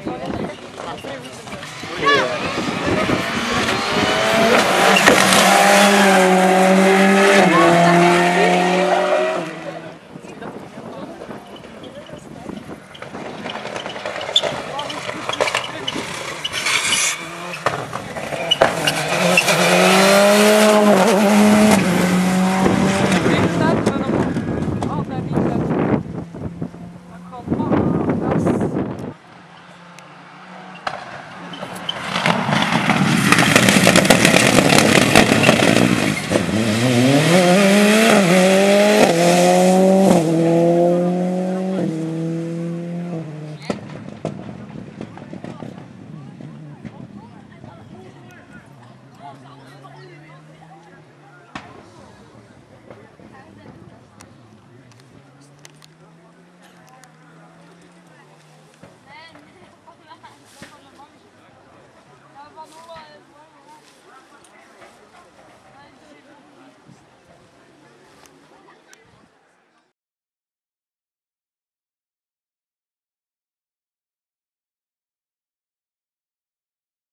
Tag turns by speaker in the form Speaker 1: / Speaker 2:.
Speaker 1: Thank you. Suma!